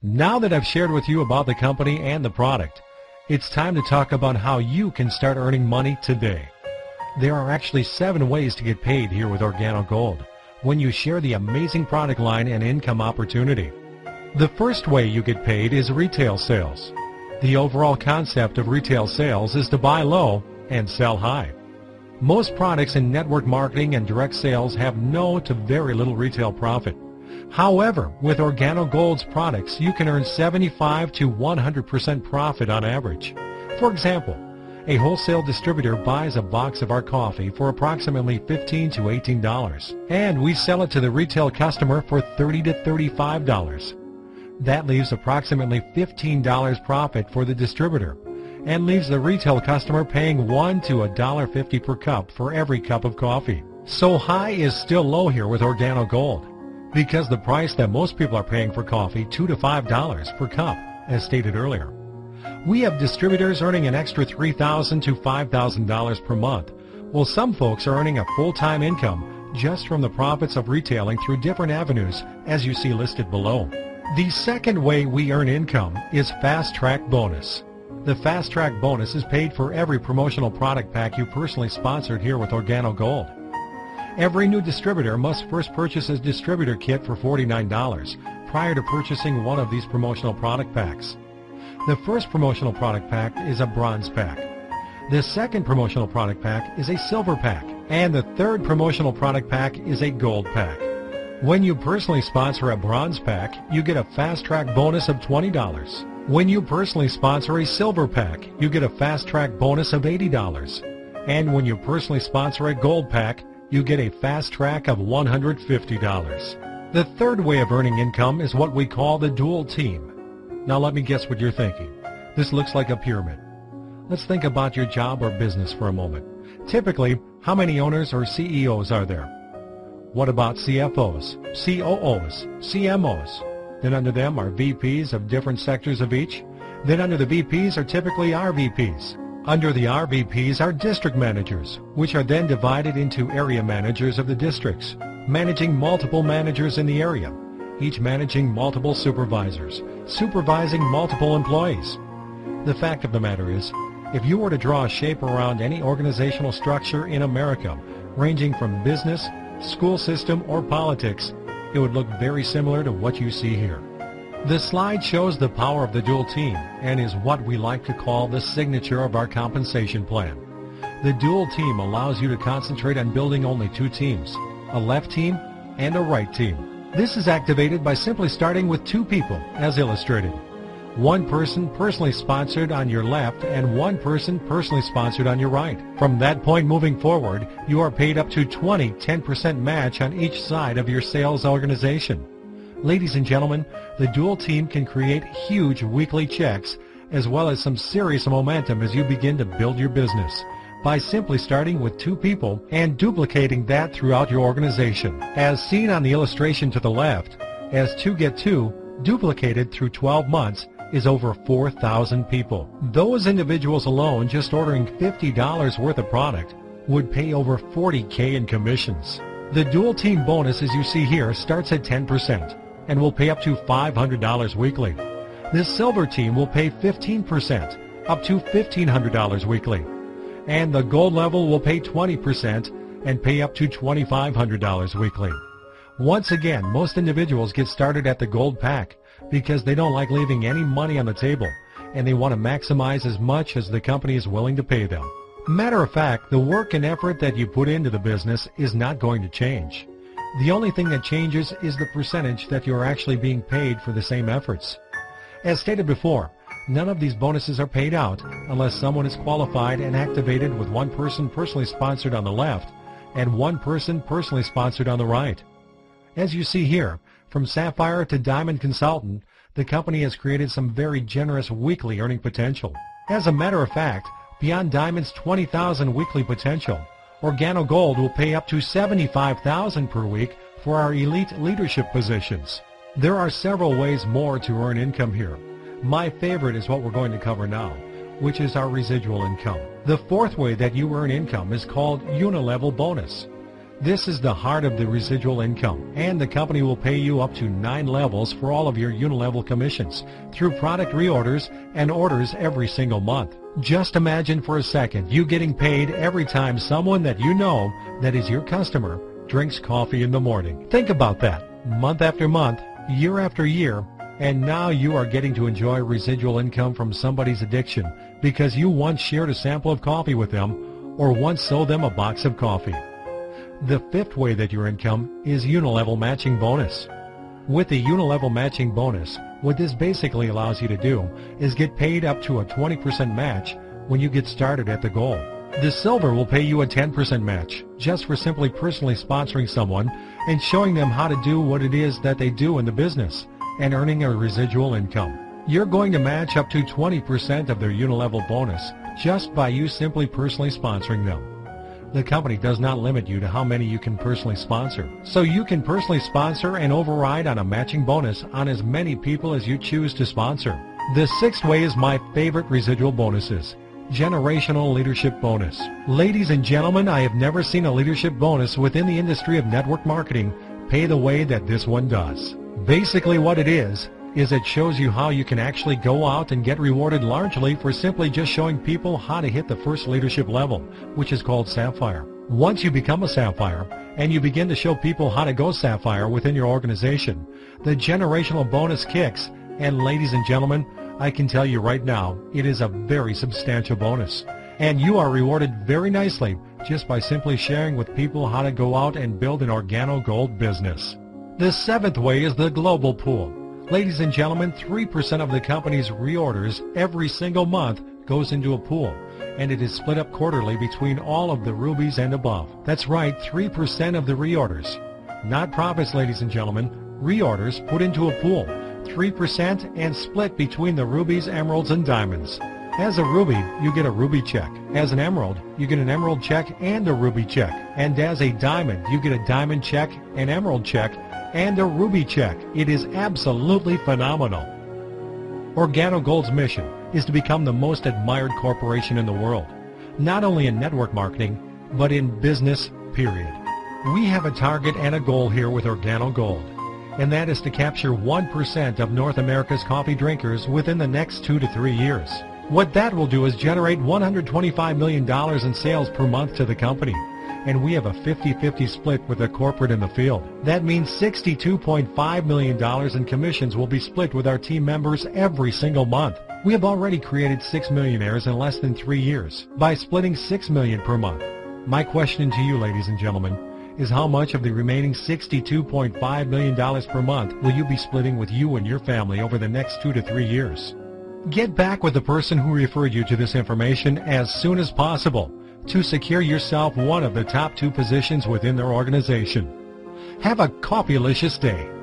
Now that I've shared with you about the company and the product, it's time to talk about how you can start earning money today. There are actually seven ways to get paid here with Organo Gold when you share the amazing product line and income opportunity. The first way you get paid is retail sales. The overall concept of retail sales is to buy low and sell high. Most products in network marketing and direct sales have no to very little retail profit. However, with Organo Gold's products, you can earn 75 to 100% profit on average. For example, a wholesale distributor buys a box of our coffee for approximately $15 to $18, and we sell it to the retail customer for 30 to $35. That leaves approximately $15 profit for the distributor, and leaves the retail customer paying $1 to $1.50 per cup for every cup of coffee. So high is still low here with Organo Gold because the price that most people are paying for coffee, 2 to $5 per cup, as stated earlier. We have distributors earning an extra $3,000 to $5,000 per month, while some folks are earning a full-time income just from the profits of retailing through different avenues, as you see listed below. The second way we earn income is Fast Track Bonus. The Fast Track Bonus is paid for every promotional product pack you personally sponsored here with Organo Gold. Every new distributor must first purchase a distributor kit for $49 prior to purchasing one of these promotional product packs. The first promotional product pack is a bronze pack. The second promotional product pack is a silver pack. And the third promotional product pack is a gold pack. When you personally sponsor a bronze pack, you get a fast track bonus of $20. When you personally sponsor a silver pack, you get a fast track bonus of $80. And when you personally sponsor a gold pack, you get a fast track of $150. The third way of earning income is what we call the dual team. Now let me guess what you're thinking. This looks like a pyramid. Let's think about your job or business for a moment. Typically, how many owners or CEOs are there? What about CFOs, COOs, CMOs? Then under them are VPs of different sectors of each. Then under the VPs are typically RVPs. Under the RVPs are district managers, which are then divided into area managers of the districts, managing multiple managers in the area, each managing multiple supervisors, supervising multiple employees. The fact of the matter is, if you were to draw a shape around any organizational structure in America, ranging from business, school system, or politics, it would look very similar to what you see here. The slide shows the power of the dual team and is what we like to call the signature of our compensation plan. The dual team allows you to concentrate on building only two teams, a left team and a right team. This is activated by simply starting with two people, as illustrated. One person personally sponsored on your left and one person personally sponsored on your right. From that point moving forward, you are paid up to 20 10% match on each side of your sales organization. Ladies and gentlemen, the dual team can create huge weekly checks as well as some serious momentum as you begin to build your business by simply starting with two people and duplicating that throughout your organization. As seen on the illustration to the left, as two get two, duplicated through 12 months is over 4,000 people. Those individuals alone just ordering $50 worth of product would pay over 40K in commissions. The dual team bonus as you see here starts at 10% and will pay up to $500 weekly. This silver team will pay 15%, up to $1,500 weekly. And the gold level will pay 20% and pay up to $2,500 weekly. Once again, most individuals get started at the gold pack because they don't like leaving any money on the table and they want to maximize as much as the company is willing to pay them. Matter of fact, the work and effort that you put into the business is not going to change. The only thing that changes is the percentage that you are actually being paid for the same efforts. As stated before, none of these bonuses are paid out unless someone is qualified and activated with one person personally sponsored on the left and one person personally sponsored on the right. As you see here, from Sapphire to Diamond Consultant, the company has created some very generous weekly earning potential. As a matter of fact, beyond Diamond's 20,000 weekly potential, Organo Gold will pay up to 75,000 per week for our elite leadership positions. There are several ways more to earn income here. My favorite is what we're going to cover now, which is our residual income. The fourth way that you earn income is called unilevel bonus. This is the heart of the residual income, and the company will pay you up to nine levels for all of your unilevel commissions through product reorders and orders every single month. Just imagine for a second you getting paid every time someone that you know that is your customer drinks coffee in the morning. Think about that. Month after month, year after year, and now you are getting to enjoy residual income from somebody's addiction because you once shared a sample of coffee with them or once sold them a box of coffee. The fifth way that your income is unilevel matching bonus. With the unilevel matching bonus, what this basically allows you to do is get paid up to a 20% match when you get started at the goal. The silver will pay you a 10% match just for simply personally sponsoring someone and showing them how to do what it is that they do in the business and earning a residual income. You're going to match up to 20% of their unilevel bonus just by you simply personally sponsoring them. The company does not limit you to how many you can personally sponsor. So you can personally sponsor and override on a matching bonus on as many people as you choose to sponsor. The sixth way is my favorite residual bonuses. Generational Leadership Bonus. Ladies and gentlemen, I have never seen a leadership bonus within the industry of network marketing pay the way that this one does. Basically what it is, is it shows you how you can actually go out and get rewarded largely for simply just showing people how to hit the first leadership level, which is called Sapphire. Once you become a Sapphire, and you begin to show people how to go Sapphire within your organization, the generational bonus kicks, and ladies and gentlemen, I can tell you right now, it is a very substantial bonus. And you are rewarded very nicely just by simply sharing with people how to go out and build an organo gold business. The seventh way is the global pool. Ladies and gentlemen, 3% of the company's reorders every single month goes into a pool, and it is split up quarterly between all of the rubies and above. That's right, 3% of the reorders. Not profits, ladies and gentlemen. Reorders put into a pool. 3% and split between the rubies, emeralds, and diamonds. As a ruby, you get a ruby check. As an emerald, you get an emerald check and a ruby check. And as a diamond, you get a diamond check, an emerald check, and a ruby check. It is absolutely phenomenal. OrganoGold's mission is to become the most admired corporation in the world, not only in network marketing, but in business, period. We have a target and a goal here with OrganoGold, and that is to capture 1% of North America's coffee drinkers within the next two to three years. What that will do is generate $125 million in sales per month to the company and we have a 50-50 split with a corporate in the field. That means $62.5 million in commissions will be split with our team members every single month. We have already created 6 millionaires in less than 3 years by splitting 6 million per month. My question to you, ladies and gentlemen, is how much of the remaining $62.5 million per month will you be splitting with you and your family over the next 2 to 3 years? Get back with the person who referred you to this information as soon as possible to secure yourself one of the top two positions within their organization. Have a coffeelicious day.